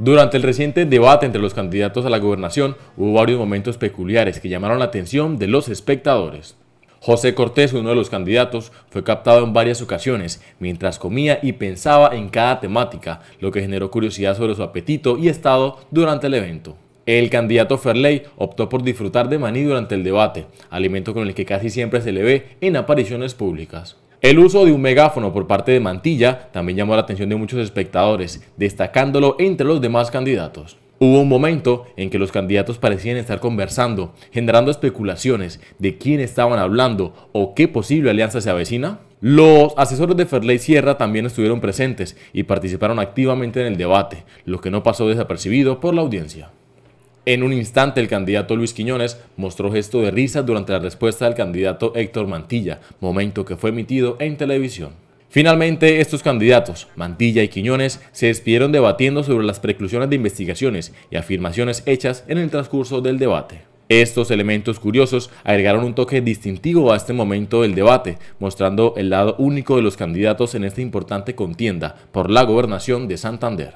Durante el reciente debate entre los candidatos a la gobernación hubo varios momentos peculiares que llamaron la atención de los espectadores. José Cortés, uno de los candidatos, fue captado en varias ocasiones mientras comía y pensaba en cada temática, lo que generó curiosidad sobre su apetito y estado durante el evento. El candidato Ferley optó por disfrutar de maní durante el debate, alimento con el que casi siempre se le ve en apariciones públicas. El uso de un megáfono por parte de Mantilla también llamó la atención de muchos espectadores, destacándolo entre los demás candidatos. Hubo un momento en que los candidatos parecían estar conversando, generando especulaciones de quién estaban hablando o qué posible alianza se avecina. Los asesores de Ferley Sierra también estuvieron presentes y participaron activamente en el debate, lo que no pasó desapercibido por la audiencia. En un instante el candidato Luis Quiñones mostró gesto de risa durante la respuesta del candidato Héctor Mantilla, momento que fue emitido en televisión. Finalmente, estos candidatos, Mantilla y Quiñones, se despidieron debatiendo sobre las preclusiones de investigaciones y afirmaciones hechas en el transcurso del debate. Estos elementos curiosos agregaron un toque distintivo a este momento del debate, mostrando el lado único de los candidatos en esta importante contienda por la gobernación de Santander.